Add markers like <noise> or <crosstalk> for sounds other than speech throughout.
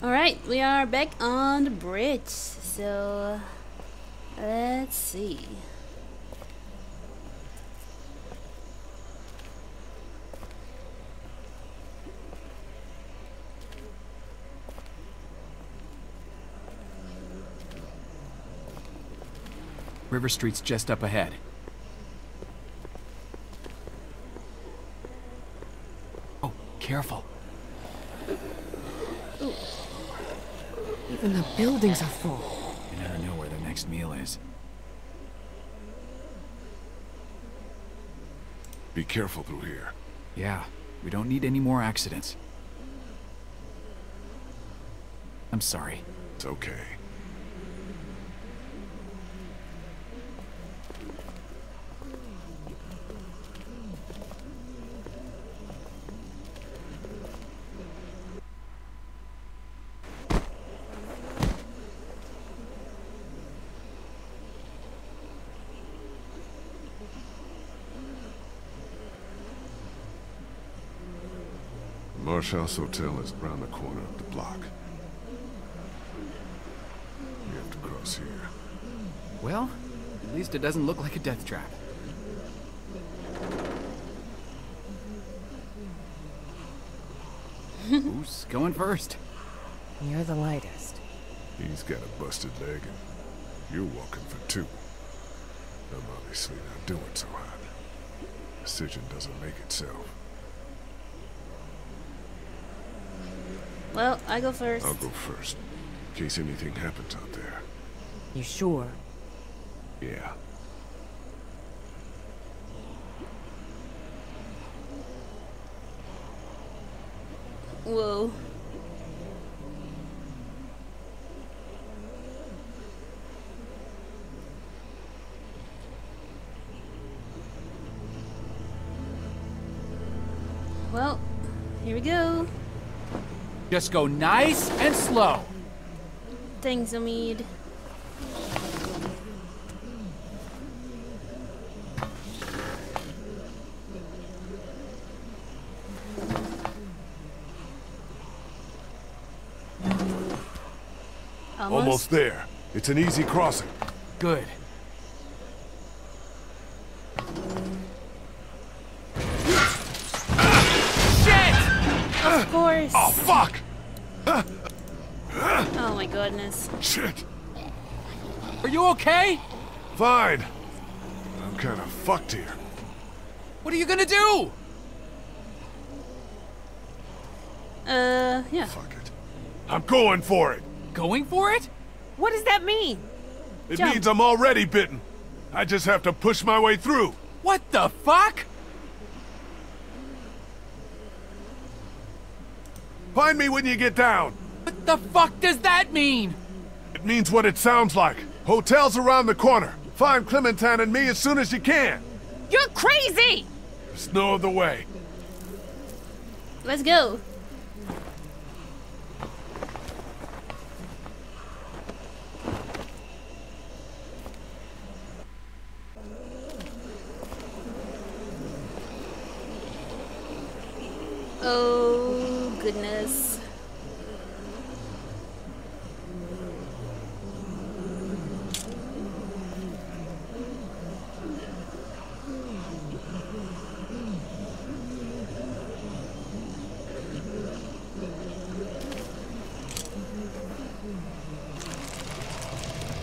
Alright, we are back on the bridge. So, let's see. River Street's just up ahead. Oh, careful. Even the buildings are full. You never know where their next meal is. Be careful through here. Yeah, we don't need any more accidents. I'm sorry. It's okay. Marsh House Hotel is around the corner of the block. We have to cross here. Well, at least it doesn't look like a death trap. <laughs> Who's going first? You're the lightest. He's got a busted leg and you're walking for two. I'm obviously not doing so hot. Decision doesn't make itself. Well, I go first. I'll go first, in case anything happens out there. You sure? Yeah. Whoa. Well, here we go. Just go nice and slow. Thanks, Omid. Almost. Almost there. It's an easy crossing. Good. Course. Oh, fuck! Oh my goodness. Shit! Are you okay? Fine. I'm kinda fucked here. What are you gonna do? Uh, yeah. Fuck it. I'm going for it. Going for it? What does that mean? It Jump. means I'm already bitten. I just have to push my way through. What the fuck? Find me when you get down. What the fuck does that mean? It means what it sounds like. Hotel's around the corner. Find Clementine and me as soon as you can. You're crazy! There's no other way. Let's go. Oh, goodness.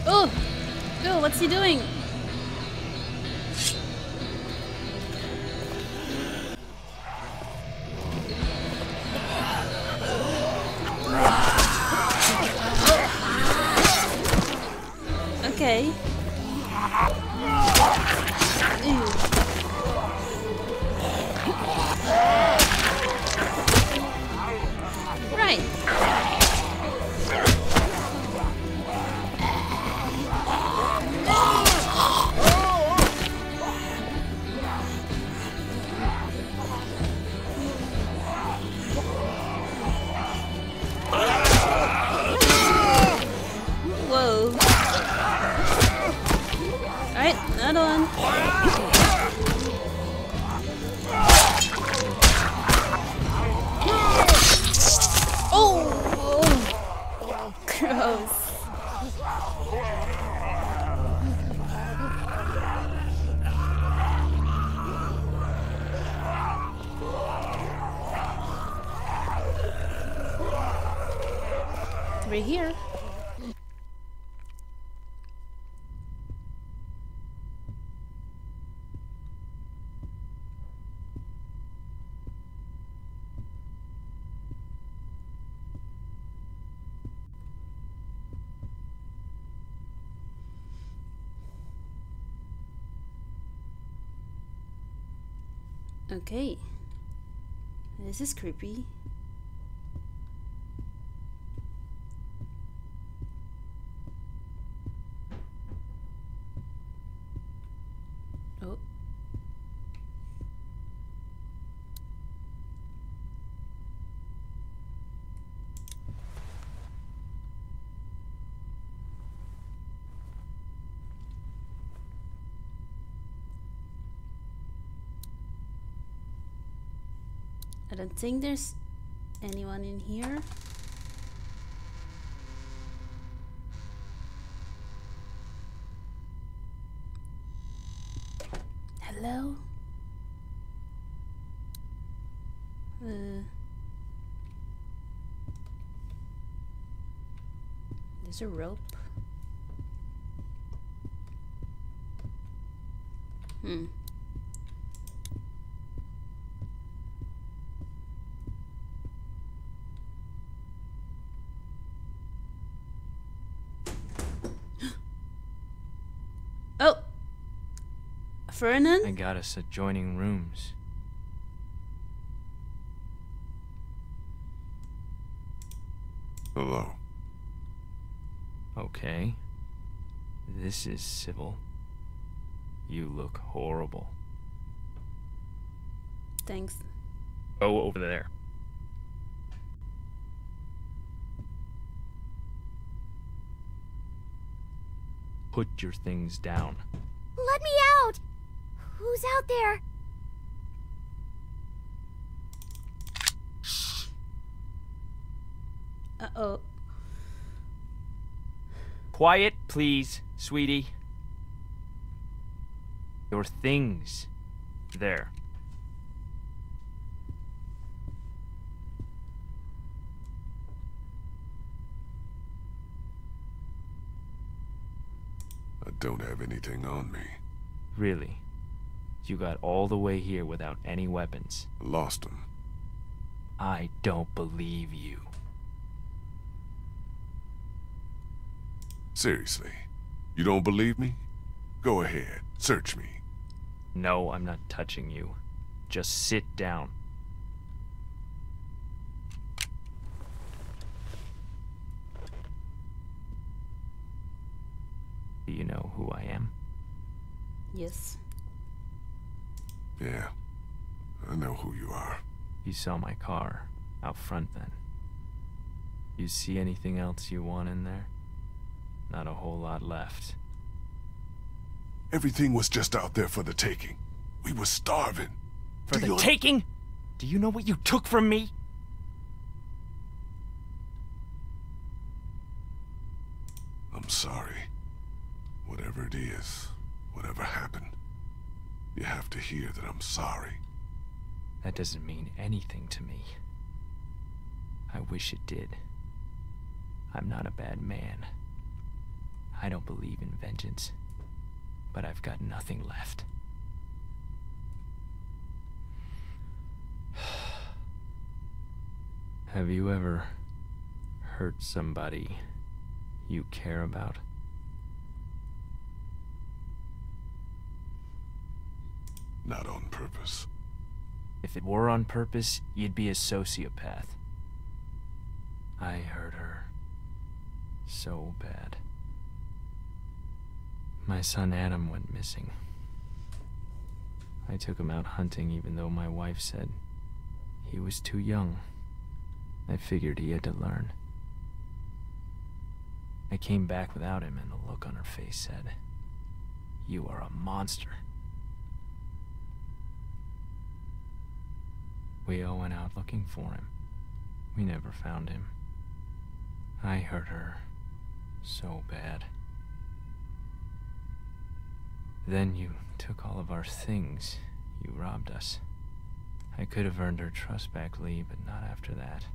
Oh! Oh, what's he doing? Right here. Okay. This is creepy. Don't think there's anyone in here. Hello? Uh, there's a rope. Hmm. Oh! Fernan? I got us adjoining rooms. Hello. Okay. This is Sybil. You look horrible. Thanks. Go over there. Put your things down. Let me out! Who's out there? Uh oh. Quiet, please, sweetie. Your things. There. I don't have anything on me. Really. You got all the way here without any weapons. Lost them. I don't believe you. Seriously. You don't believe me? Go ahead. Search me. No, I'm not touching you. Just sit down. Do you know who I am? Yes. Yeah. I know who you are. You saw my car out front then. You see anything else you want in there? Not a whole lot left. Everything was just out there for the taking. We were starving. For Do the you- taking? Do you know what you took from me? I'm sorry. Whatever it is, whatever happened, you have to hear that I'm sorry. That doesn't mean anything to me. I wish it did. I'm not a bad man. I don't believe in vengeance, but I've got nothing left. <sighs> Have you ever hurt somebody you care about? Not on purpose. If it were on purpose, you'd be a sociopath. I hurt her. So bad. My son Adam went missing. I took him out hunting even though my wife said he was too young. I figured he had to learn. I came back without him and the look on her face said, You are a monster. We all went out looking for him. We never found him. I hurt her So bad. Then you took all of our things. You robbed us. I could have earned her trust back, Lee, but not after that.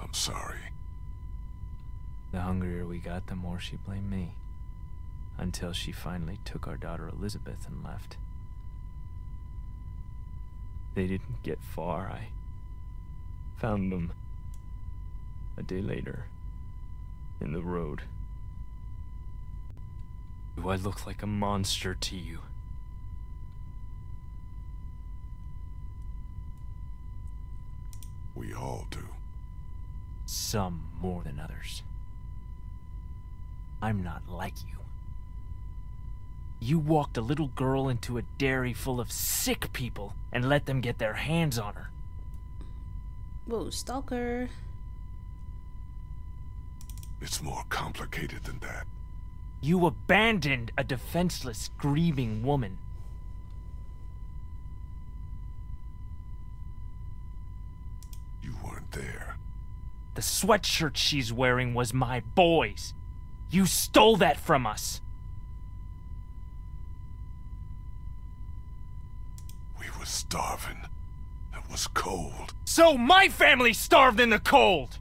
I'm sorry. The hungrier we got, the more she blamed me. Until she finally took our daughter Elizabeth and left. They didn't get far. I found them a day later in the road. Do I look like a monster to you? We all do. Some more than others. I'm not like you. You walked a little girl into a dairy full of sick people and let them get their hands on her. Whoa, stalker. It's more complicated than that. You abandoned a defenseless, grieving woman. You weren't there. The sweatshirt she's wearing was my boy's. You stole that from us. We were starving. It was cold. So my family starved in the cold!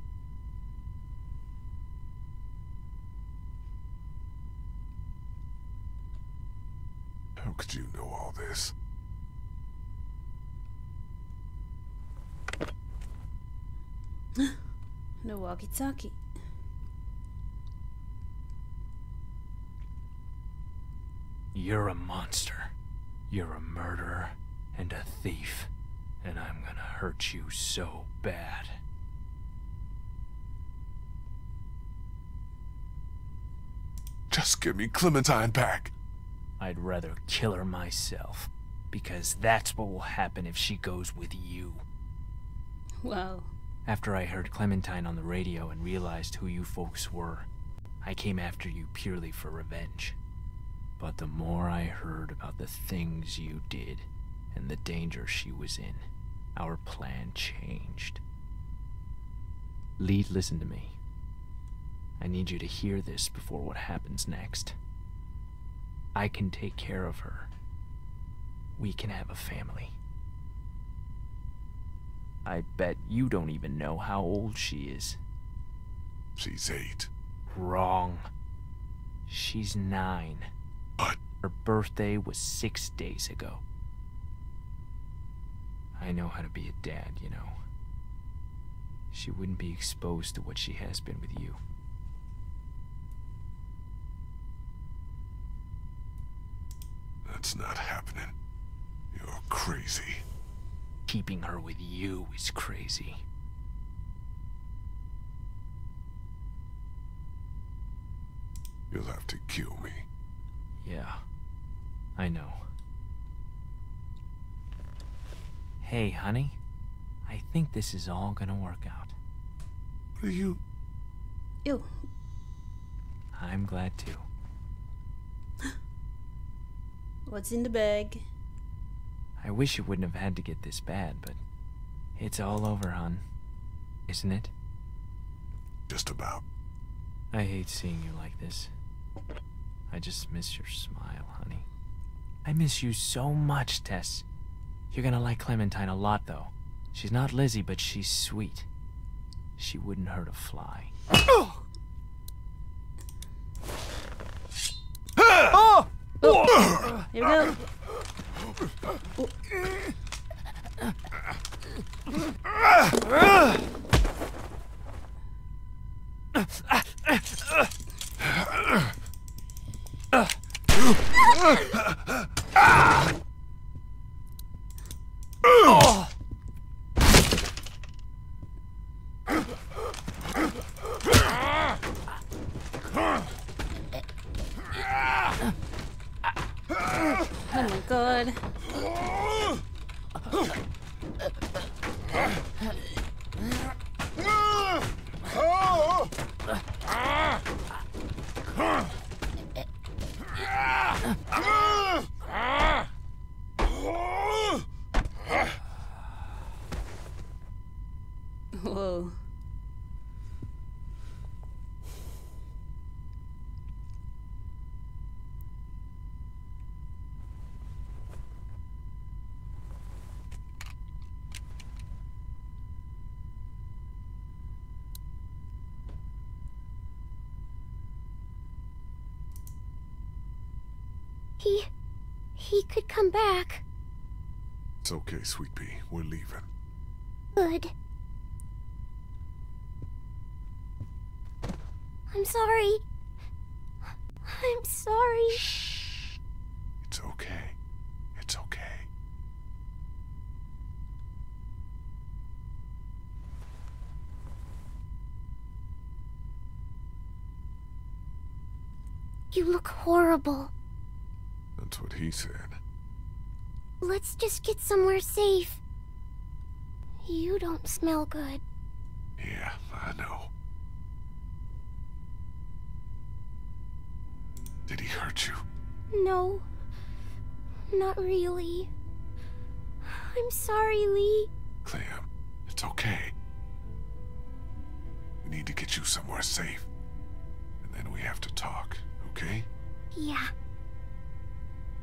How could you know all this? <laughs> No walkie-talkie. You're a monster. You're a murderer and a thief. And I'm gonna hurt you so bad. Just give me Clementine back. I'd rather kill her myself. Because that's what will happen if she goes with you. Well. After I heard Clementine on the radio and realized who you folks were, I came after you purely for revenge. But the more I heard about the things you did and the danger she was in, our plan changed. Lee, listen to me. I need you to hear this before what happens next. I can take care of her. We can have a family. I bet you don't even know how old she is. She's eight. Wrong. She's nine. But Her birthday was six days ago. I know how to be a dad, you know. She wouldn't be exposed to what she has been with you. that's not happening. You're crazy. Keeping her with you is crazy. You'll have to kill me. Yeah, I know. Hey, honey. I think this is all gonna work out. What are you... Ew. I'm glad too. <gasps> What's in the bag? I wish it wouldn't have had to get this bad, but it's all over, hon. Isn't it? Just about. I hate seeing you like this. I just miss your smile, honey. I miss you so much, Tess. You're gonna like Clementine a lot, though. She's not Lizzie, but she's sweet. She wouldn't hurt a fly. Here we go. Oh my god. Whoa. He. he could come back. It's okay, Sweet Pea. We're leaving. Good. I'm sorry. I'm sorry. Shh. It's okay. It's okay. You look horrible. That's what he said. Let's just get somewhere safe. You don't smell good. Yeah, I know. Did he hurt you? No. Not really. I'm sorry, Lee. Clem, it's okay. We need to get you somewhere safe. And then we have to talk, okay? Yeah.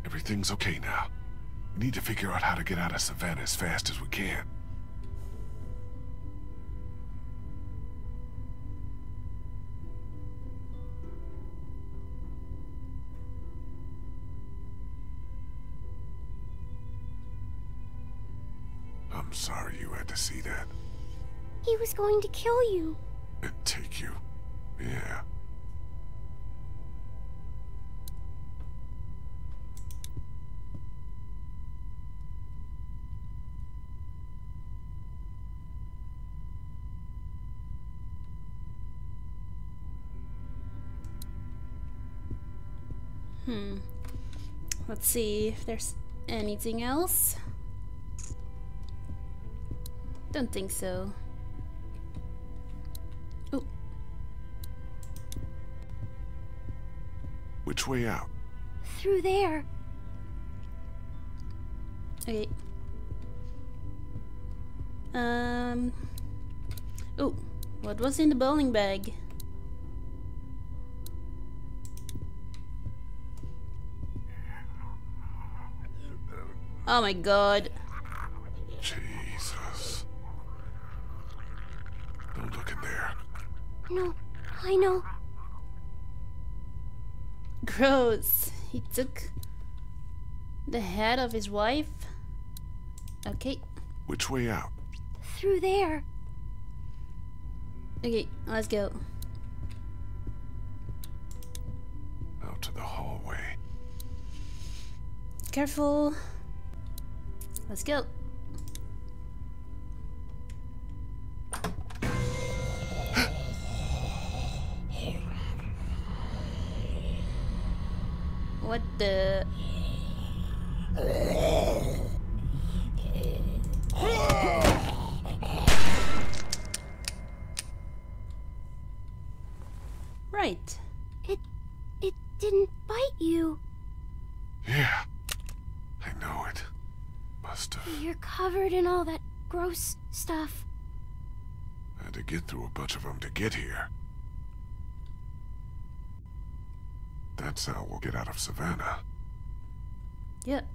Everything's okay now. We need to figure out how to get out of Savannah as fast as we can. I'm sorry you had to see that. He was going to kill you. And take you. Hmm. Let's see if there's anything else. Don't think so. Oh, Which way out? Through there. okay. Um. Oh, what was in the bowling bag? Oh my god. Jesus. Don't look in there. No, I know. Gross. He took the head of his wife. Okay. Which way out? Through there. Okay, let's go. Out to the hallway. Careful. Let's go. What the? Right. It. it didn't bite you. Yeah. I know it. Must have. You're covered in all that gross stuff. Had to get through a bunch of them to get here. That's how we'll get out of Savannah. Yep.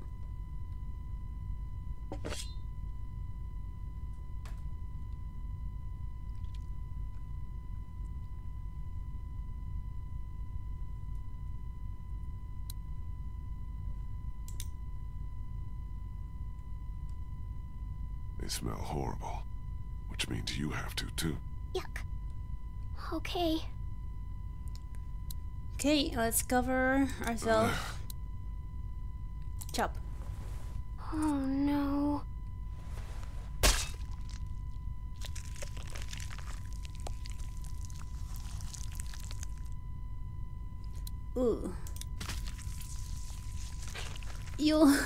They smell horrible. Which means you have to, too. Yuck. Okay. Okay, let's cover ourselves. Chop. Oh no. Ooh. You.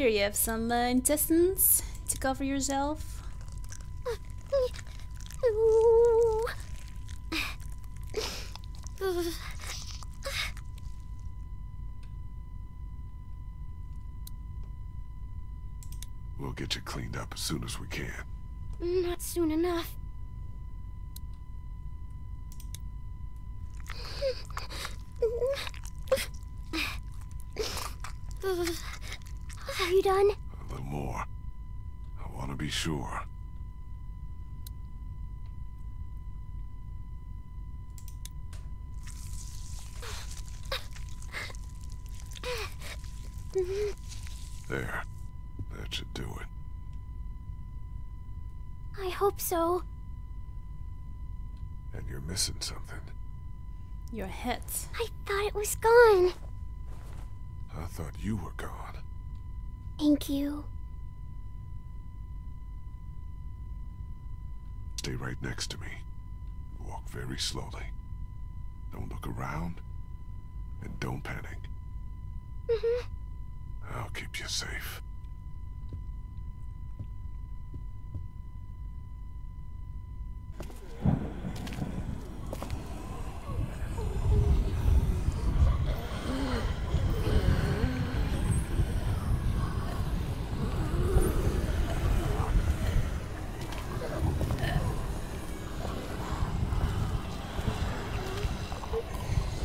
Here you have some uh, intestines to cover yourself. We'll get you cleaned up as soon as we can. Not soon enough. Sure. There. That should do it. I hope so. And you're missing something. Your head. I thought it was gone. I thought you were gone. Thank you. Stay right next to me. Walk very slowly. Don't look around. And don't panic. Mhm. I'll keep you safe.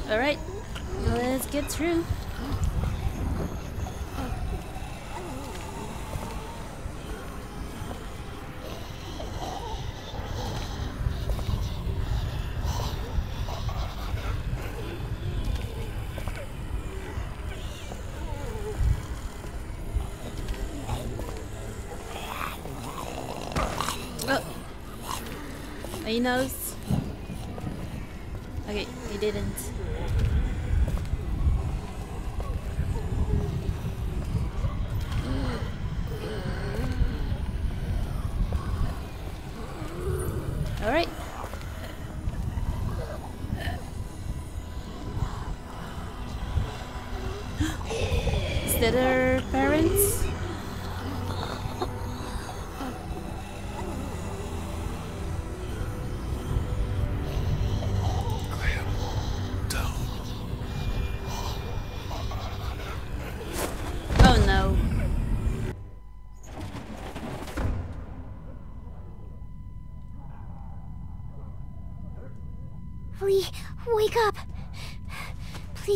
Alright, Oh. He knows. Okay, he didn't.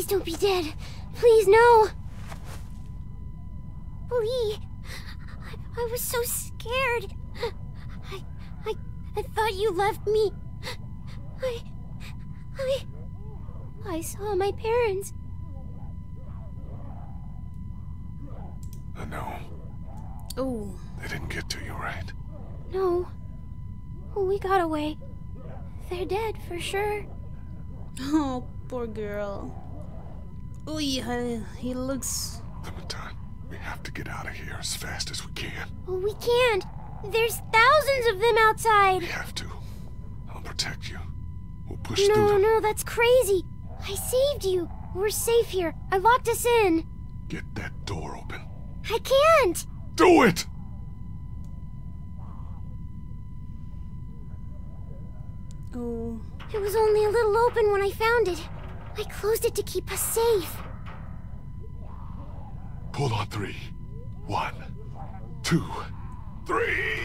Don't be dead. Please, no. Lee, I, I was so scared. I, I, I thought you left me. I, I, I saw my parents. I know. Oh. They didn't get to you, right? No, we got away. They're dead for sure. Oh, poor girl. Oh, yeah, he looks. Clementine, we have to get out of here as fast as we can. Well, we can't. There's thousands of them outside. We have to. I'll protect you. We'll push through No, them. no, that's crazy. I saved you. We're safe here. I locked us in. Get that door open. I can't. Do it! Oh. It was only a little open when I found it. I closed it to keep us safe. Pull on three. One, two, three!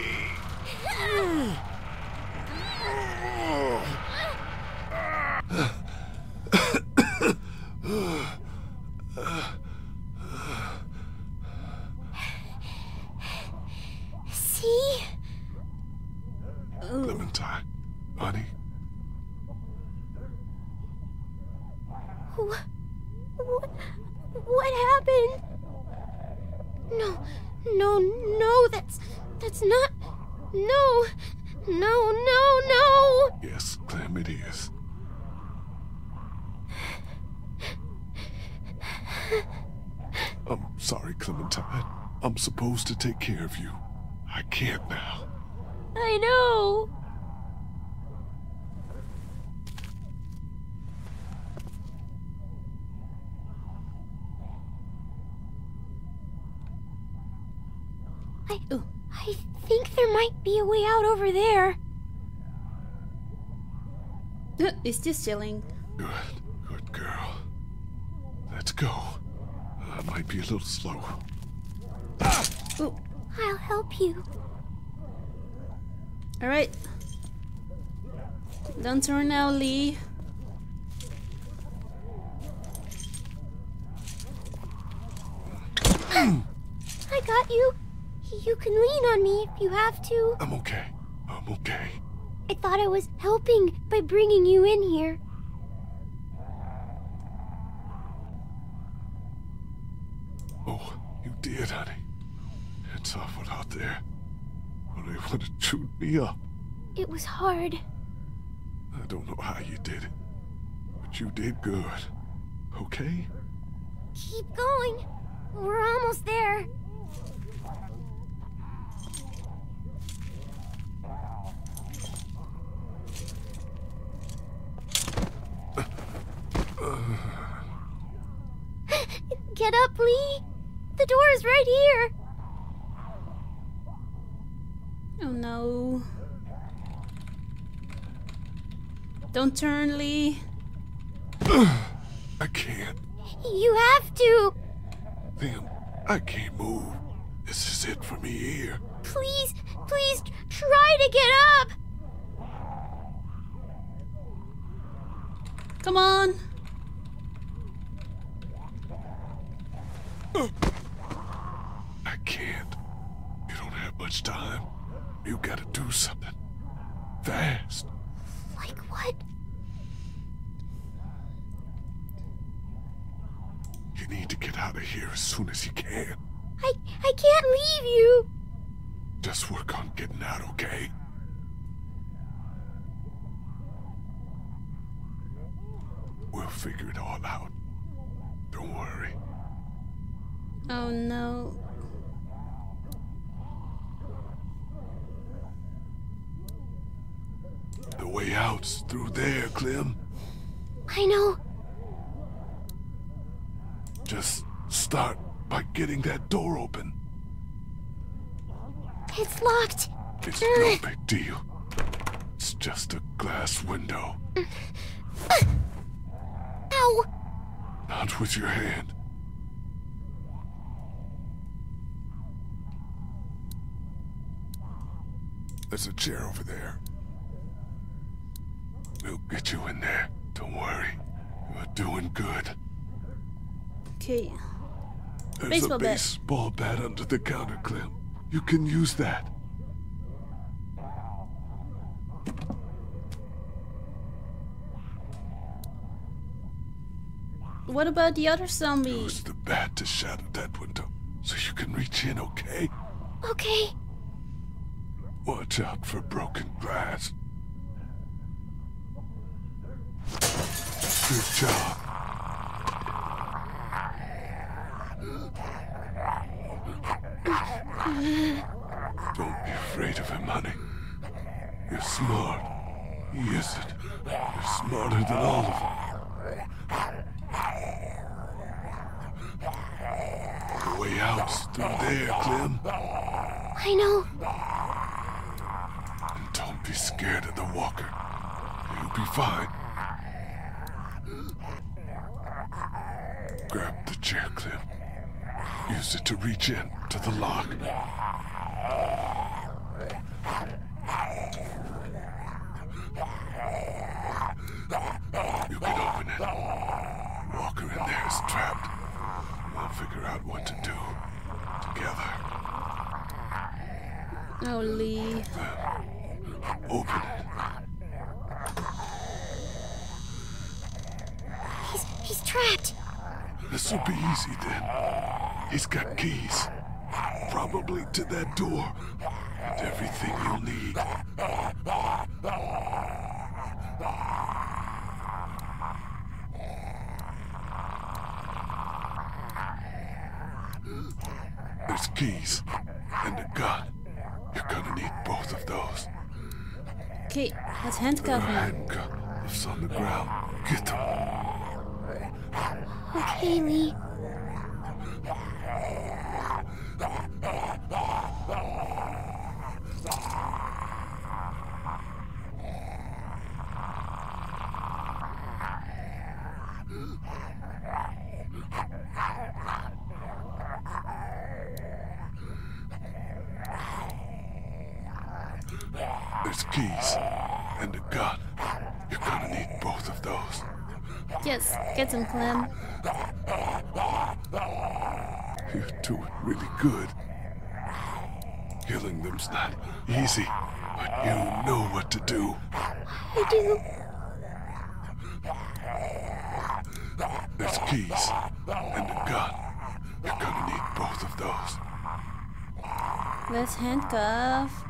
See? Clementine, honey, What? What? What happened? No, no, no. That's that's not. No, no, no, no. yes, Clem, it is. I'm sorry, Clementine. I'm supposed to take care of you. I can't now. I know. I, Ooh. I think there might be a way out over there. <laughs> It's just chilling. Good, good girl. Let's go. I might be a little slow. Oh. I'll help you. Alright. Don't turn now, Lee. I got you. You can lean on me if you have to. I'm okay. I'm okay. I thought I was helping by bringing you in here. Oh, you did, honey. It's awful out there. Well, they would have chewed me up. It was hard. I don't know how you did it, but you did good. Okay? Keep going. We're almost there. Get up, Lee. The door is right here. Oh no. Don't turn, Lee. I can't. You have to. Then I can't move. This is it for me here. Please, please try to get up. Come on. I can't. You don't have much time. You gotta do something. Fast. Like what? You need to get out of here as soon as you can. I I can't leave you. Just work on getting out, okay? We'll figure it all out. Don't worry. Oh no. The way out's through there, Clem. I know. Just start by getting that door open. It's locked. It's no big deal. It's just a glass window. Ow! Not with your hand. There's a chair over there. We'll get you in there. Don't worry. You're doing good. Okay. There's Baseball a bat. baseball bat under the counter, Clem. You can use that. What about the other zombie? Use the bat to shatter that window so you can reach in, okay? Okay. Watch out for broken glass. Good job. Don't be afraid of him, honey. You're smart. He isn't. You're smarter than all of them. The way out's through there, Clem. I know. And don't be scared of the walker. You'll be fine. Use it to reach in to the lock. You can open it. Walker in there is trapped. We'll figure out what to do together. Oh, Lee. Open it. He's he's trapped. This'll be easy then. He's got keys. Probably to that door. And everything you'll need. There's keys. And a gun. You're gonna need both of those. Okay, let's handcuff him. handcuffs on the ground. Get them. Kaylee. There's keys and a gun. You're gonna need both of those. Yes, get them, Clem. Good. Killing them's not easy, but you know what to do. I do. There's keys and a gun. You're gonna need both of those. Let's handcuff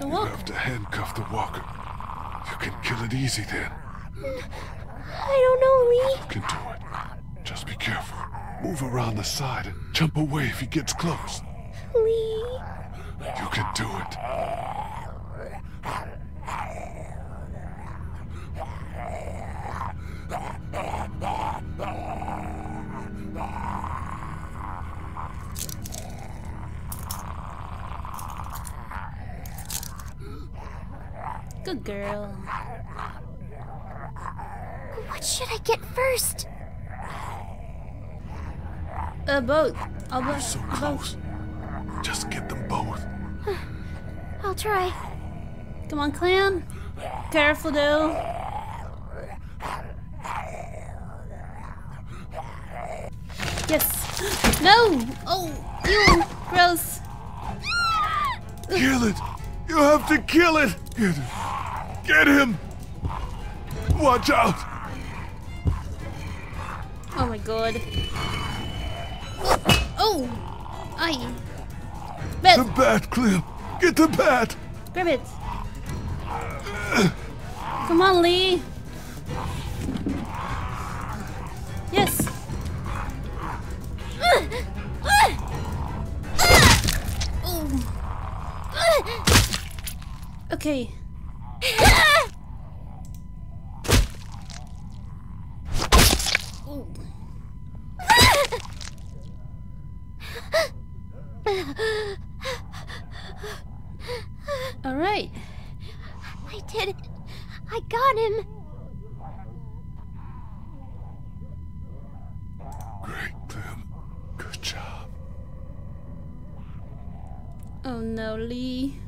the walker. You have to handcuff the walker. You can kill it easy then. I don't know, Lee. You can do it. Just be careful. Move around the side and jump away if he gets close. Lee. You can do it. Good girl. What should I get first? A boat. A boat. So close. Just get them both. <sighs> I'll try. Come on, Clem. Careful though. Yes. <gasps> No. Oh, you. Gross. Kill it! You have to kill it! Get him! Get him! Watch out! Oh my god. Oh. Aye. The bat, Clem! Get the bat! Grab it. Come on, Lee. All right. I did it. I got him. Great, Clem. Good job. Oh no, Lee.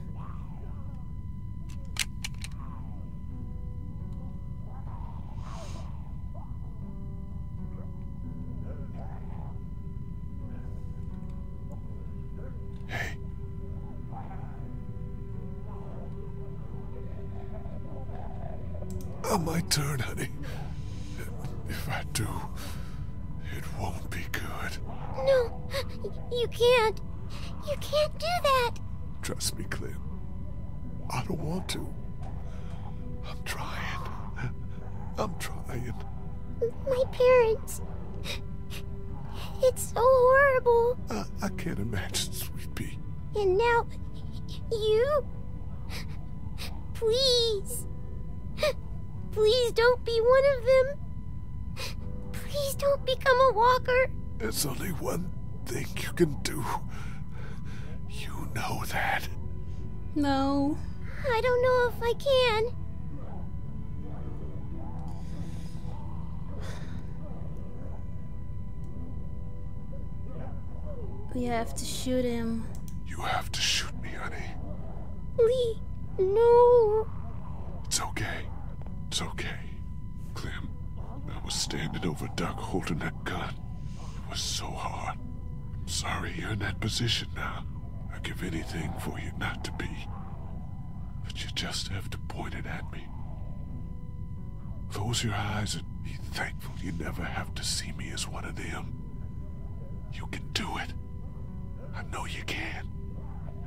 No. I don't know if I can. We have to shoot him. You have to shoot me, honey. Lee, no. It's okay. It's okay. Clem, I was standing over Doug holding that gun. It was so hard. I'm sorry you're in that position now. I'd give anything for you not to be. But you just have to point it at me. Close your eyes and be thankful you never have to see me as one of them. You can do it. I know you can.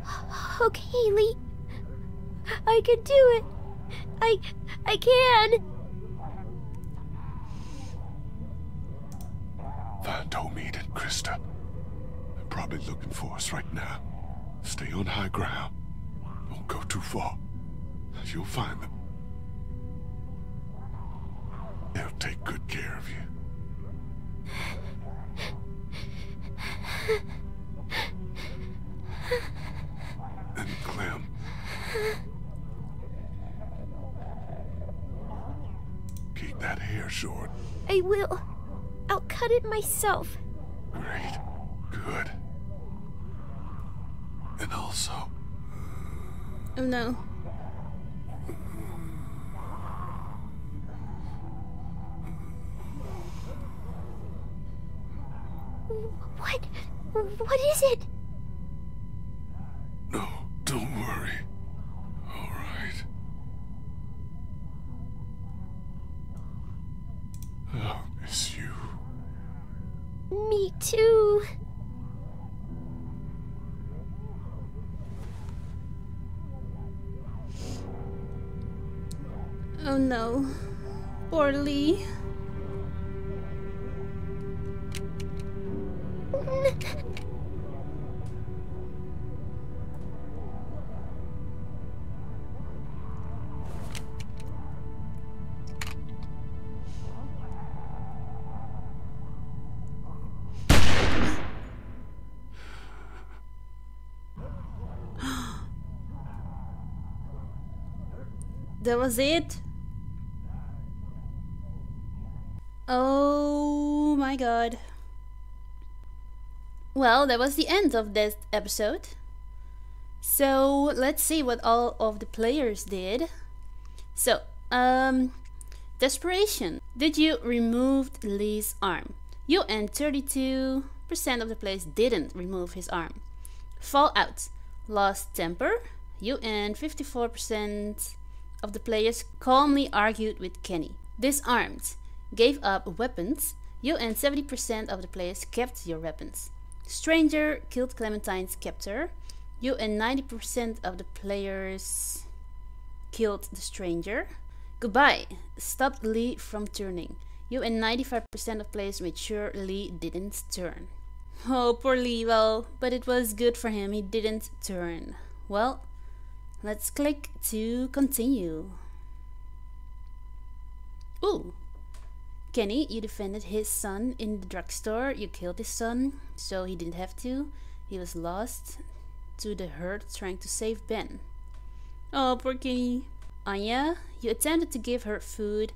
Oh, okay, Lee. I can do it. I I can. Find Omid and Krista. They're probably looking for us right now. Stay on high ground. Don't go too far. You'll find them. They'll take good care of you. And Clem. Keep that hair short. I will. I'll cut it myself. Great. Good. Oh no. What? What is it? No. Poor Lee. <gasps> that was it? Oh my god. Well, that was the end of this episode. So let's see what all of the players did. So, um, desperation. Did you remove Lee's arm? You and 32% of the players didn't remove his arm. Fallout. Lost temper. You and 54% of the players calmly argued with Kenny. Disarmed. Gave up weapons. You and 70% of the players kept your weapons. Stranger killed Clementine's captor. You and 90% of the players killed the stranger. Goodbye. Stopped Lee from turning. You and 95% of players made sure Lee didn't turn. Oh, poor Lee. Well, but it was good for him. He didn't turn. Well, let's click to continue. Ooh. Kenny, you defended his son in the drugstore. You killed his son, so he didn't have to. He was lost to the herd trying to save Ben. Oh, poor Kenny. Anya, you attempted to give her food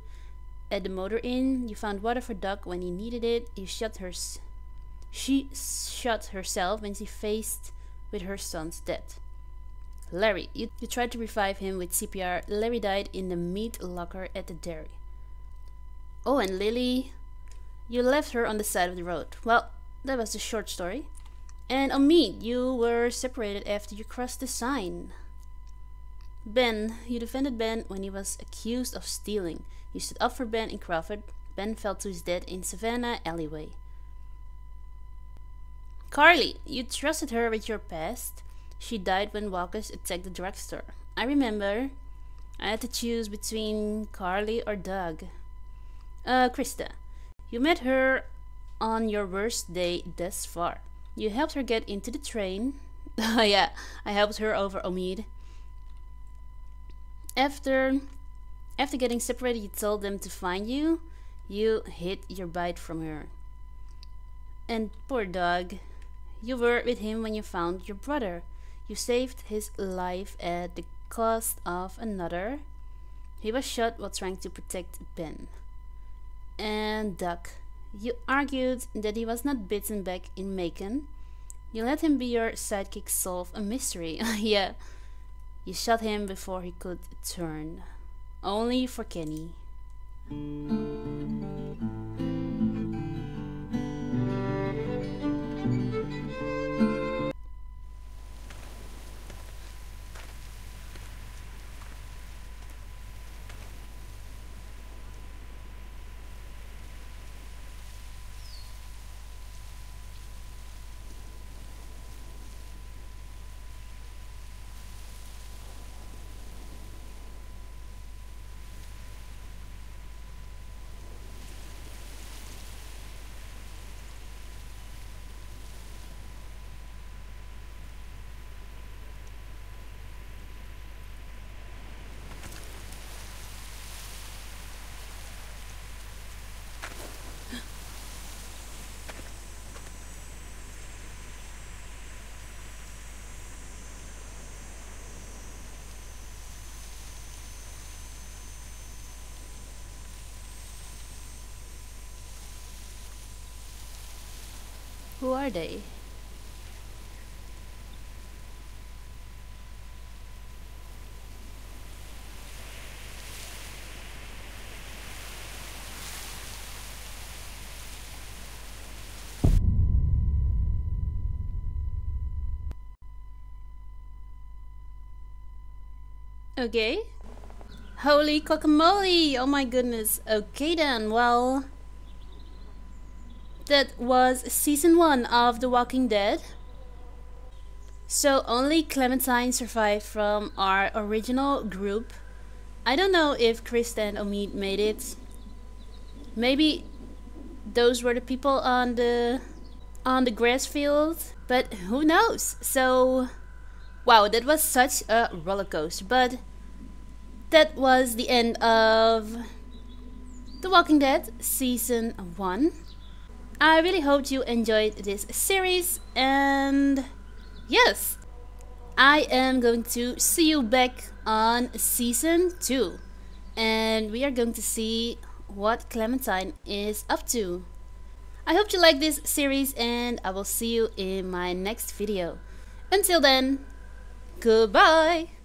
at the motor inn. You found water for Duck when he needed it. You shot her. she shot herself when she faced with her son's death. Larry, you, you tried to revive him with CPR. Larry died in the meat locker at the dairy. Oh, and Lily, you left her on the side of the road. Well, that was the short story. And Omid, you were separated after you crossed the sign. Ben, you defended Ben when he was accused of stealing. You stood up for Ben in Crawford. Ben fell to his death in Savannah alleyway. Carly, you trusted her with your past. She died when walkers attacked the drugstore. I remember. I had to choose between Carly or Doug. Uh, Krista, you met her on your worst day thus far. You helped her get into the train. <laughs> Oh yeah, I helped her over Omid. After after getting separated, you told them to find you. You hid your bite from her. And poor Doug, you were with him when you found your brother. You saved his life at the cost of another. He was shot while trying to protect Ben. And Duck, you argued that he was not bitten back in Macon. You let him be your sidekick solve a mystery. <laughs> yeah. You shot him before he could turn. Only for Kenny. Who are they? Okay. Holy cockamole! Oh my goodness. Okay then, well... That was season 1 of The Walking Dead. So only Clementine survived from our original group. I don't know if Krista and Omid made it. Maybe those were the people on the on the grass field, but who knows? So wow, that was such a roller coaster, but that was the end of The Walking Dead season 1. I really hope you enjoyed this series and yes, I am going to see you back on season 2 and we are going to see what Clementine is up to. I hope you like this series and I will see you in my next video. Until then, goodbye!